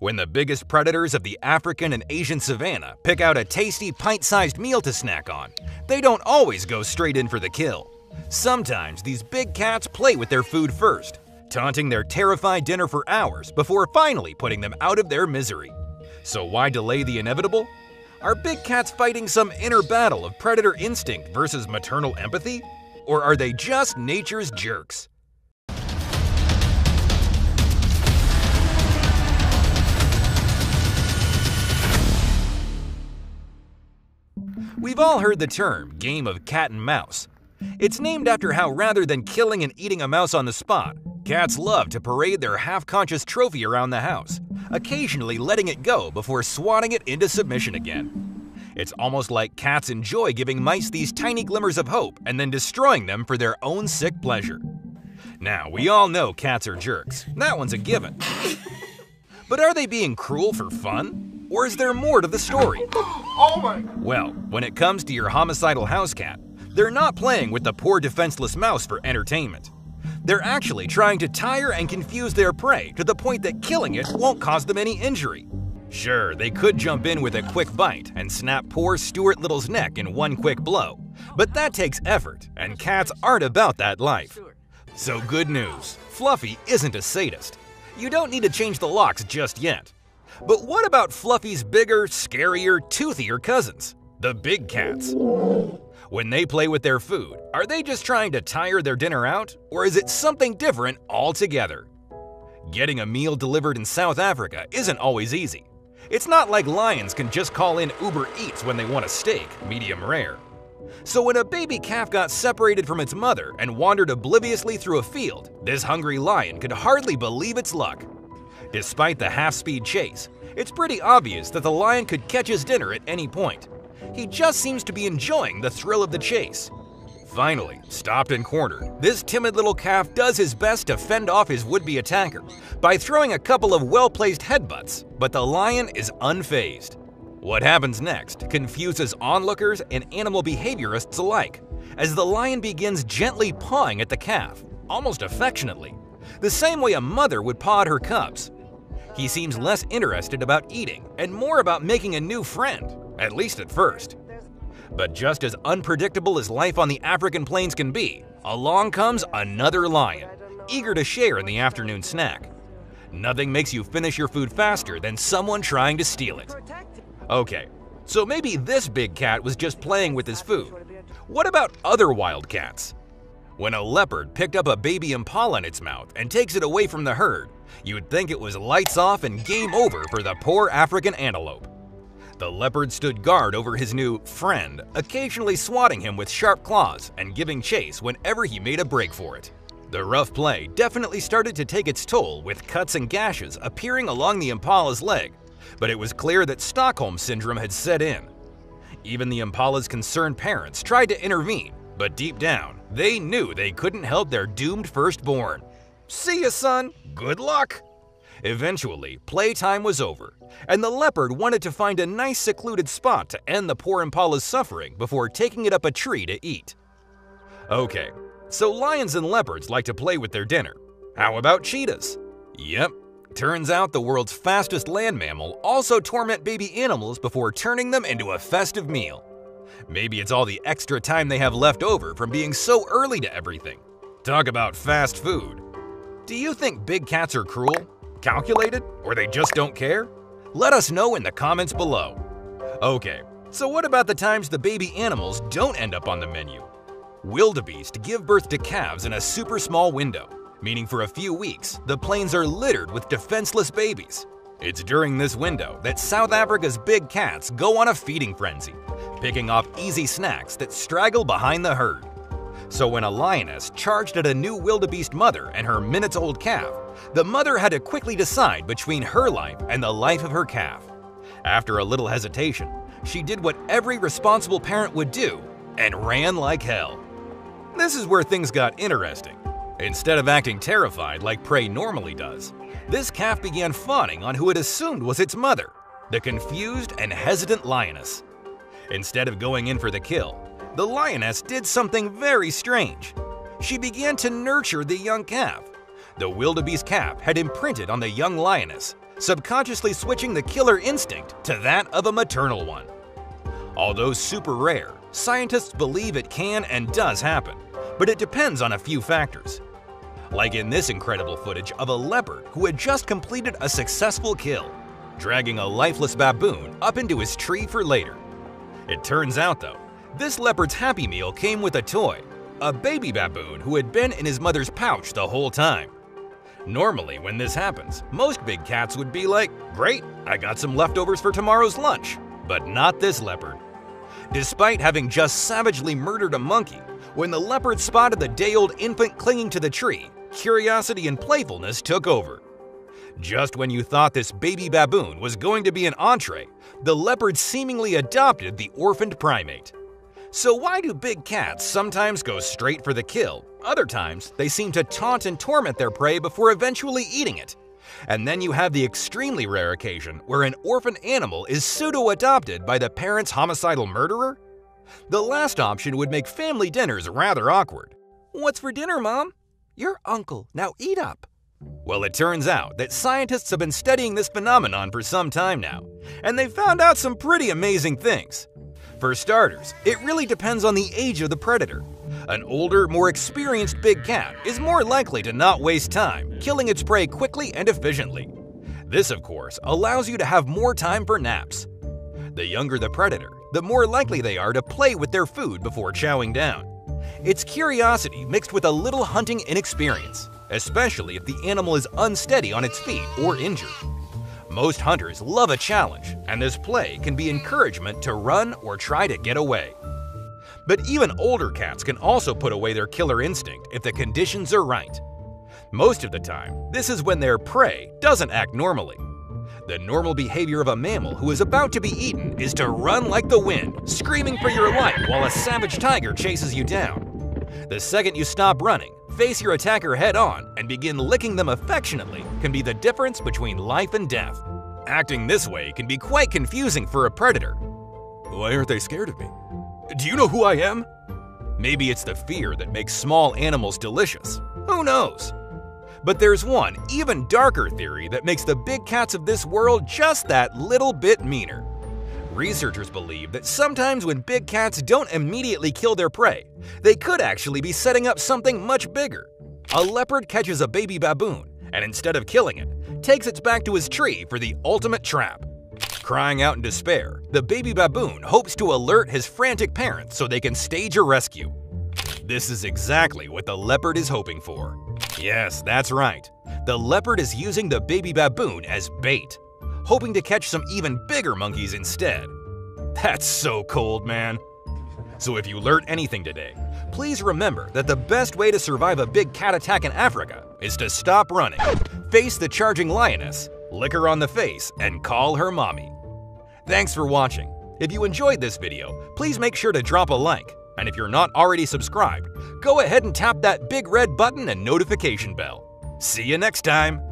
When the biggest predators of the African and Asian savanna pick out a tasty pint-sized meal to snack on, they don't always go straight in for the kill. Sometimes these big cats play with their food first, taunting their terrified dinner for hours before finally putting them out of their misery. So why delay the inevitable? Are big cats fighting some inner battle of predator instinct versus maternal empathy? Or are they just nature's jerks? We've all heard the term game of cat and mouse. It's named after how rather than killing and eating a mouse on the spot, cats love to parade their half-conscious trophy around the house, occasionally letting it go before swatting it into submission again. It's almost like cats enjoy giving mice these tiny glimmers of hope and then destroying them for their own sick pleasure. Now, we all know cats are jerks. That one's a given. But are they being cruel for fun? Or is there more to the story? Oh my! Well, when it comes to your homicidal house cat, they're not playing with the poor defenseless mouse for entertainment. They're actually trying to tire and confuse their prey to the point that killing it won't cause them any injury. Sure, they could jump in with a quick bite and snap poor Stuart Little's neck in one quick blow, but that takes effort, and cats aren't about that life. So good news, Fluffy isn't a sadist. You don't need to change the locks just yet. But what about Fluffy's bigger, scarier, toothier cousins, the big cats? When they play with their food, are they just trying to tire their dinner out, or is it something different altogether? Getting a meal delivered in South Africa isn't always easy. It's not like lions can just call in Uber Eats when they want a steak, medium rare. So when a baby calf got separated from its mother and wandered obliviously through a field, this hungry lion could hardly believe its luck. Despite the half-speed chase, it's pretty obvious that the lion could catch his dinner at any point. He just seems to be enjoying the thrill of the chase. Finally, stopped and cornered, this timid little calf does his best to fend off his would-be attacker by throwing a couple of well-placed headbutts, but the lion is unfazed. What happens next confuses onlookers and animal behaviorists alike, as the lion begins gently pawing at the calf, almost affectionately, the same way a mother would paw at her cubs. He seems less interested about eating and more about making a new friend, at least at first. But just as unpredictable as life on the African plains can be, along comes another lion, eager to share in the afternoon snack. Nothing makes you finish your food faster than someone trying to steal it. Okay, so maybe this big cat was just playing with his food. What about other wild cats? When a leopard picked up a baby impala in its mouth and takes it away from the herd, you'd think it was lights off and game over for the poor African antelope. The leopard stood guard over his new friend, occasionally swatting him with sharp claws and giving chase whenever he made a break for it. The rough play definitely started to take its toll with cuts and gashes appearing along the impala's leg, but it was clear that Stockholm Syndrome had set in. Even the impala's concerned parents tried to intervene, but deep down, they knew they couldn't help their doomed firstborn. See ya, son. Good luck. Eventually, playtime was over, and the leopard wanted to find a nice secluded spot to end the poor impala's suffering before taking it up a tree to eat. Okay, so lions and leopards like to play with their dinner. How about cheetahs? Yep, turns out the world's fastest land mammal also torment baby animals before turning them into a festive meal. Maybe it's all the extra time they have left over from being so early to everything. Talk about fast food. Do you think big cats are cruel? calculated, or they just don't care? Let us know in the comments below. Okay, so what about the times the baby animals don't end up on the menu? Wildebeest give birth to calves in a super small window, meaning for a few weeks, the plains are littered with defenseless babies. It's during this window that South Africa's big cats go on a feeding frenzy, picking off easy snacks that straggle behind the herd. So when a lioness charged at a new wildebeest mother and her minutes-old calf, the mother had to quickly decide between her life and the life of her calf. After a little hesitation, she did what every responsible parent would do and ran like hell. This is where things got interesting. Instead of acting terrified like prey normally does, this calf began fawning on who it assumed was its mother, the confused and hesitant lioness. Instead of going in for the kill, the lioness did something very strange. She began to nurture the young calf. The wildebeest calf had imprinted on the young lioness, subconsciously switching the killer instinct to that of a maternal one. Although super rare, scientists believe it can and does happen, but it depends on a few factors. Like in this incredible footage of a leopard who had just completed a successful kill, dragging a lifeless baboon up into his tree for later. It turns out though, this leopard's Happy Meal came with a toy, a baby baboon who had been in his mother's pouch the whole time. Normally, when this happens, most big cats would be like, Great, I got some leftovers for tomorrow's lunch. But not this leopard. Despite having just savagely murdered a monkey, when the leopard spotted the day old infant clinging to the tree, curiosity and playfulness took over. Just when you thought this baby baboon was going to be an entree, the leopard seemingly adopted the orphaned primate. So why do big cats sometimes go straight for the kill? Other times, they seem to taunt and torment their prey before eventually eating it. And then you have the extremely rare occasion where an orphan animal is pseudo-adopted by the parent's homicidal murderer? The last option would make family dinners rather awkward. What's for dinner, Mom? Your uncle. Now eat up. Well, it turns out that scientists have been studying this phenomenon for some time now, and they've found out some pretty amazing things. For starters, it really depends on the age of the predator. An older, more experienced big cat is more likely to not waste time, killing its prey quickly and efficiently. This, of course, allows you to have more time for naps. The younger the predator, the more likely they are to play with their food before chowing down. It's curiosity mixed with a little hunting inexperience, especially if the animal is unsteady on its feet or injured. Most hunters love a challenge, and this play can be encouragement to run or try to get away. But even older cats can also put away their killer instinct if the conditions are right. Most of the time, this is when their prey doesn't act normally. The normal behavior of a mammal who is about to be eaten is to run like the wind, screaming for your life while a savage tiger chases you down. The second you stop running, face your attacker head on, and begin licking them affectionately can be the difference between life and death. Acting this way can be quite confusing for a predator. Why aren't they scared of me? Do you know who I am? Maybe it's the fear that makes small animals delicious. Who knows? But there's one even darker theory that makes the big cats of this world just that little bit meaner. Researchers believe that sometimes when big cats don't immediately kill their prey, they could actually be setting up something much bigger. A leopard catches a baby baboon, and instead of killing it, takes it back to his tree for the ultimate trap. Crying out in despair, the baby baboon hopes to alert his frantic parents so they can stage a rescue. This is exactly what the leopard is hoping for. Yes, that's right. The leopard is using the baby baboon as bait hoping to catch some even bigger monkeys instead. That's so cold, man. So if you learned anything today, please remember that the best way to survive a big cat attack in Africa is to stop running, face the charging lioness, lick her on the face, and call her mommy. Thanks for watching. If you enjoyed this video, please make sure to drop a like. And if you're not already subscribed, go ahead and tap that big red button and notification bell. See you next time!